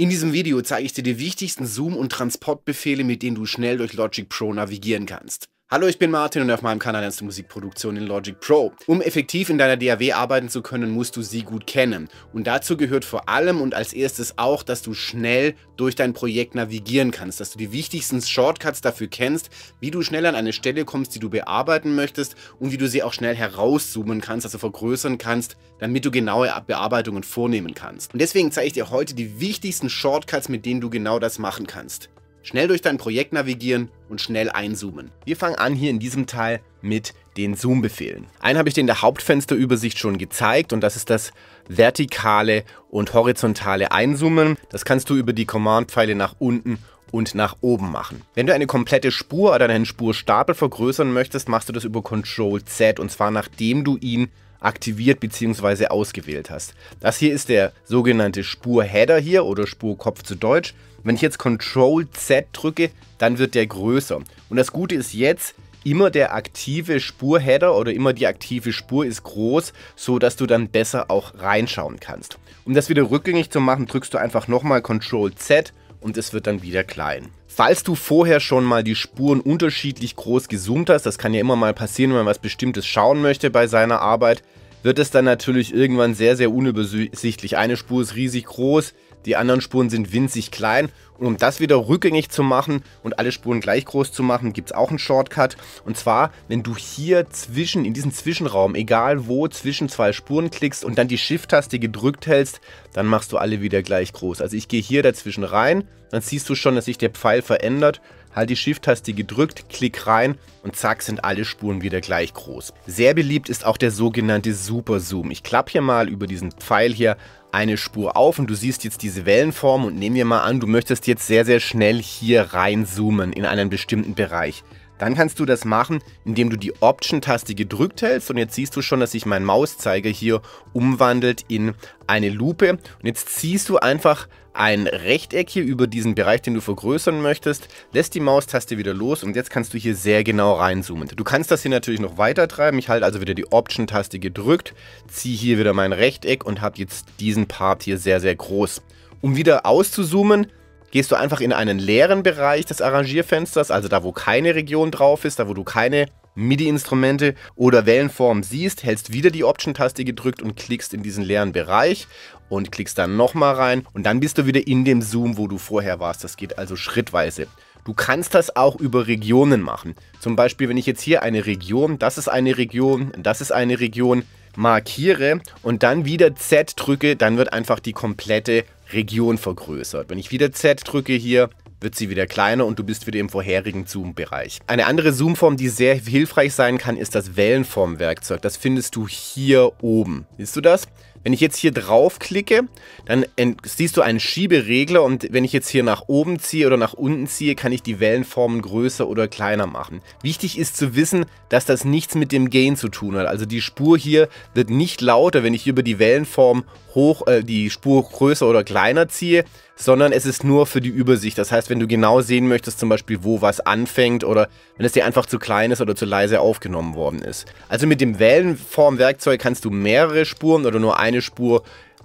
In diesem Video zeige ich dir die wichtigsten Zoom- und Transportbefehle, mit denen du schnell durch Logic Pro navigieren kannst. Hallo, ich bin Martin und auf meinem Kanal lernst du Musikproduktion in Logic Pro. Um effektiv in deiner DAW arbeiten zu können, musst du sie gut kennen. Und dazu gehört vor allem und als erstes auch, dass du schnell durch dein Projekt navigieren kannst, dass du die wichtigsten Shortcuts dafür kennst, wie du schnell an eine Stelle kommst, die du bearbeiten möchtest und wie du sie auch schnell herauszoomen kannst, also vergrößern kannst, damit du genaue Bearbeitungen vornehmen kannst. Und deswegen zeige ich dir heute die wichtigsten Shortcuts, mit denen du genau das machen kannst. Schnell durch dein Projekt navigieren und schnell einzoomen. Wir fangen an hier in diesem Teil mit den Zoom-Befehlen. Einen habe ich dir in der Hauptfensterübersicht schon gezeigt und das ist das vertikale und horizontale Einzoomen. Das kannst du über die Command-Pfeile nach unten und nach oben machen. Wenn du eine komplette Spur oder einen Spurstapel vergrößern möchtest, machst du das über Ctrl Z und zwar nachdem du ihn aktiviert bzw. ausgewählt hast. Das hier ist der sogenannte Spurheader hier oder Spurkopf zu Deutsch. Wenn ich jetzt Ctrl Z drücke, dann wird der größer. Und das Gute ist jetzt, immer der aktive Spurheader oder immer die aktive Spur ist groß, so dass du dann besser auch reinschauen kannst. Um das wieder rückgängig zu machen, drückst du einfach nochmal Ctrl Z und es wird dann wieder klein. Falls du vorher schon mal die Spuren unterschiedlich groß gezoomt hast, das kann ja immer mal passieren, wenn man was Bestimmtes schauen möchte bei seiner Arbeit, wird es dann natürlich irgendwann sehr, sehr unübersichtlich. Eine Spur ist riesig groß, die anderen Spuren sind winzig klein. Und um das wieder rückgängig zu machen und alle Spuren gleich groß zu machen, gibt es auch einen Shortcut. Und zwar, wenn du hier zwischen, in diesen Zwischenraum, egal wo, zwischen zwei Spuren klickst und dann die Shift-Taste gedrückt hältst, dann machst du alle wieder gleich groß. Also ich gehe hier dazwischen rein, dann siehst du schon, dass sich der Pfeil verändert halt die Shift-Taste gedrückt, klick rein und zack sind alle Spuren wieder gleich groß. Sehr beliebt ist auch der sogenannte Super Zoom. Ich klappe hier mal über diesen Pfeil hier eine Spur auf und du siehst jetzt diese Wellenform und nehmen wir mal an, du möchtest jetzt sehr, sehr schnell hier reinzoomen in einen bestimmten Bereich. Dann kannst du das machen, indem du die Option-Taste gedrückt hältst und jetzt siehst du schon, dass sich mein Mauszeiger hier umwandelt in eine Lupe und jetzt ziehst du einfach ein Rechteck hier über diesen Bereich, den du vergrößern möchtest, lässt die Maustaste wieder los und jetzt kannst du hier sehr genau reinzoomen. Du kannst das hier natürlich noch weiter treiben. Ich halte also wieder die Option-Taste gedrückt, ziehe hier wieder mein Rechteck und habe jetzt diesen Part hier sehr, sehr groß. Um wieder auszuzoomen, gehst du einfach in einen leeren Bereich des Arrangierfensters, also da, wo keine Region drauf ist, da, wo du keine MIDI-Instrumente oder Wellenformen siehst, hältst wieder die Option-Taste gedrückt und klickst in diesen leeren Bereich und klickst dann nochmal rein und dann bist du wieder in dem Zoom, wo du vorher warst. Das geht also schrittweise. Du kannst das auch über Regionen machen. Zum Beispiel, wenn ich jetzt hier eine Region, das ist eine Region, das ist eine Region, markiere und dann wieder Z drücke, dann wird einfach die komplette Region vergrößert. Wenn ich wieder Z drücke hier, wird sie wieder kleiner und du bist wieder im vorherigen Zoom-Bereich. Eine andere Zoom-Form, die sehr hilfreich sein kann, ist das Wellenform-Werkzeug. Das findest du hier oben. Siehst du das? Wenn ich jetzt hier drauf klicke, dann siehst du einen Schieberegler und wenn ich jetzt hier nach oben ziehe oder nach unten ziehe, kann ich die Wellenformen größer oder kleiner machen. Wichtig ist zu wissen, dass das nichts mit dem Gain zu tun hat. Also die Spur hier wird nicht lauter, wenn ich über die Wellenform hoch, äh, die Spur größer oder kleiner ziehe, sondern es ist nur für die Übersicht. Das heißt, wenn du genau sehen möchtest, zum Beispiel, wo was anfängt oder wenn es dir einfach zu klein ist oder zu leise aufgenommen worden ist. Also mit dem Wellenformwerkzeug kannst du mehrere Spuren oder nur eine Spur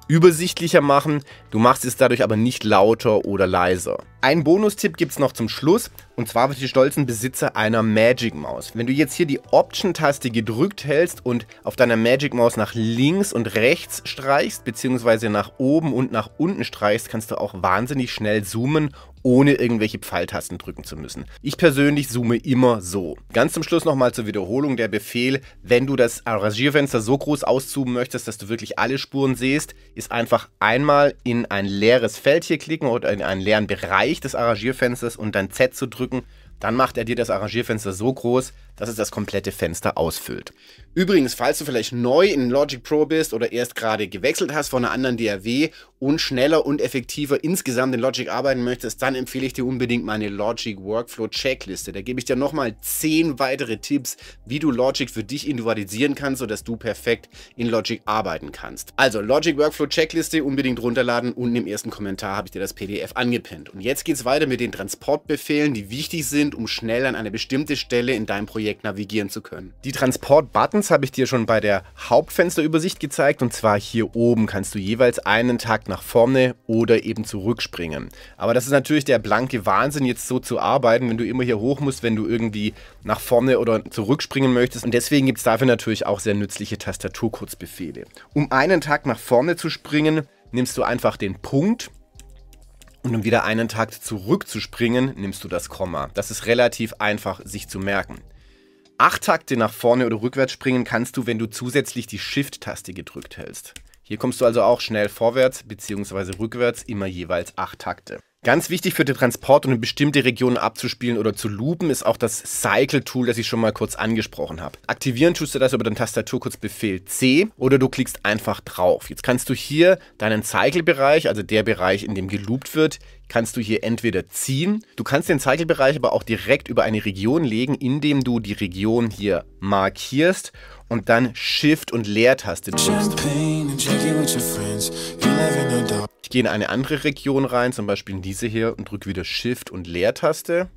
übersichtlicher machen. Du machst es dadurch aber nicht lauter oder leiser. Ein Bonustipp gibt es noch zum Schluss und zwar für die stolzen Besitzer einer Magic Maus. Wenn du jetzt hier die Option-Taste gedrückt hältst und auf deiner Magic Maus nach links und rechts streichst, beziehungsweise nach oben und nach unten streichst, kannst du auch wahnsinnig schnell zoomen ohne irgendwelche Pfeiltasten drücken zu müssen. Ich persönlich zoome immer so. Ganz zum Schluss nochmal zur Wiederholung der Befehl, wenn du das Arrangierfenster so groß auszoomen möchtest, dass du wirklich alle Spuren siehst, ist einfach einmal in ein leeres Feld hier klicken oder in einen leeren Bereich des Arrangierfensters und dann Z zu drücken dann macht er dir das Arrangierfenster so groß, dass es das komplette Fenster ausfüllt. Übrigens, falls du vielleicht neu in Logic Pro bist oder erst gerade gewechselt hast von einer anderen DAW und schneller und effektiver insgesamt in Logic arbeiten möchtest, dann empfehle ich dir unbedingt meine Logic Workflow Checkliste. Da gebe ich dir nochmal 10 weitere Tipps, wie du Logic für dich individualisieren kannst, sodass du perfekt in Logic arbeiten kannst. Also Logic Workflow Checkliste unbedingt runterladen. Unten im ersten Kommentar habe ich dir das PDF angepinnt. Und jetzt geht es weiter mit den Transportbefehlen, die wichtig sind, um schnell an eine bestimmte Stelle in deinem Projekt Projekt navigieren zu können. Die Transport-Buttons habe ich dir schon bei der Hauptfensterübersicht gezeigt und zwar hier oben kannst du jeweils einen Takt nach vorne oder eben zurückspringen. Aber das ist natürlich der blanke Wahnsinn, jetzt so zu arbeiten, wenn du immer hier hoch musst, wenn du irgendwie nach vorne oder zurückspringen möchtest. Und deswegen gibt es dafür natürlich auch sehr nützliche Tastaturkurzbefehle. Um einen Takt nach vorne zu springen, nimmst du einfach den Punkt und um wieder einen Takt zurückzuspringen, nimmst du das Komma. Das ist relativ einfach sich zu merken. Acht Takte nach vorne oder rückwärts springen kannst du, wenn du zusätzlich die Shift-Taste gedrückt hältst. Hier kommst du also auch schnell vorwärts bzw. rückwärts, immer jeweils acht Takte. Ganz wichtig für den Transport und in bestimmte Regionen abzuspielen oder zu loopen ist auch das Cycle-Tool, das ich schon mal kurz angesprochen habe. Aktivieren tust du das über den Tastaturkurzbefehl C oder du klickst einfach drauf. Jetzt kannst du hier deinen Cycle-Bereich, also der Bereich, in dem geloopt wird, kannst du hier entweder ziehen. Du kannst den Cycle-Bereich aber auch direkt über eine Region legen, indem du die Region hier markierst und dann Shift und Leertaste drückst. Ich gehe in eine andere Region rein, zum Beispiel in diese hier und drücke wieder Shift und Leertaste.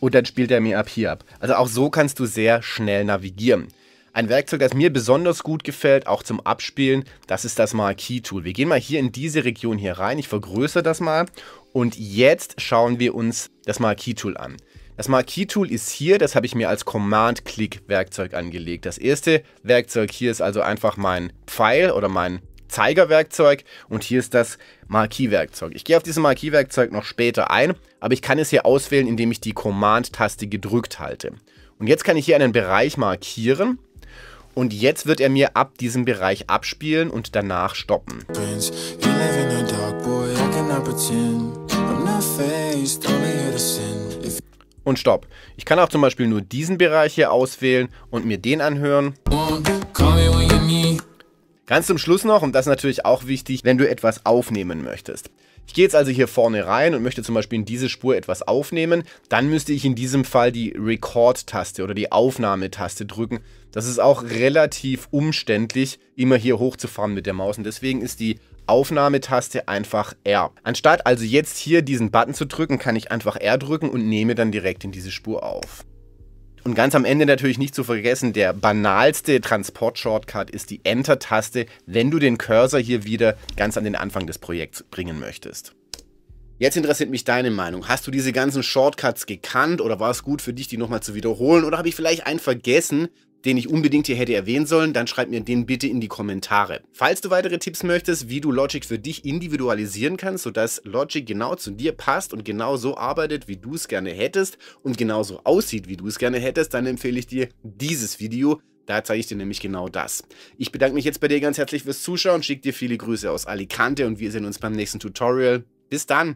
Und dann spielt er mir ab hier ab. Also auch so kannst du sehr schnell navigieren. Ein Werkzeug, das mir besonders gut gefällt, auch zum Abspielen, das ist das Marquee-Tool. Wir gehen mal hier in diese Region hier rein. Ich vergrößere das mal. Und jetzt schauen wir uns das Marquee-Tool an. Das Marquee-Tool ist hier, das habe ich mir als Command-Click-Werkzeug angelegt. Das erste Werkzeug hier ist also einfach mein Pfeil oder mein Zeigerwerkzeug und hier ist das Marquee-Werkzeug. Ich gehe auf dieses Marquee-Werkzeug noch später ein, aber ich kann es hier auswählen, indem ich die Command-Taste gedrückt halte. Und jetzt kann ich hier einen Bereich markieren und jetzt wird er mir ab diesem Bereich abspielen und danach stoppen. Und stopp. Ich kann auch zum Beispiel nur diesen Bereich hier auswählen und mir den anhören. Ganz zum Schluss noch, und das ist natürlich auch wichtig, wenn du etwas aufnehmen möchtest. Ich gehe jetzt also hier vorne rein und möchte zum Beispiel in diese Spur etwas aufnehmen. Dann müsste ich in diesem Fall die Record-Taste oder die Aufnahmetaste drücken. Das ist auch relativ umständlich, immer hier hochzufahren mit der Maus. Und deswegen ist die Aufnahmetaste einfach R. Anstatt also jetzt hier diesen Button zu drücken, kann ich einfach R drücken und nehme dann direkt in diese Spur auf. Und ganz am Ende natürlich nicht zu vergessen, der banalste Transport-Shortcut ist die Enter-Taste, wenn du den Cursor hier wieder ganz an den Anfang des Projekts bringen möchtest. Jetzt interessiert mich deine Meinung. Hast du diese ganzen Shortcuts gekannt oder war es gut für dich, die nochmal zu wiederholen? Oder habe ich vielleicht einen vergessen, den ich unbedingt hier hätte erwähnen sollen, dann schreib mir den bitte in die Kommentare. Falls du weitere Tipps möchtest, wie du Logic für dich individualisieren kannst, sodass Logic genau zu dir passt und genau so arbeitet, wie du es gerne hättest und genauso aussieht, wie du es gerne hättest, dann empfehle ich dir dieses Video. Da zeige ich dir nämlich genau das. Ich bedanke mich jetzt bei dir ganz herzlich fürs Zuschauen, schicke dir viele Grüße aus Alicante und wir sehen uns beim nächsten Tutorial. Bis dann!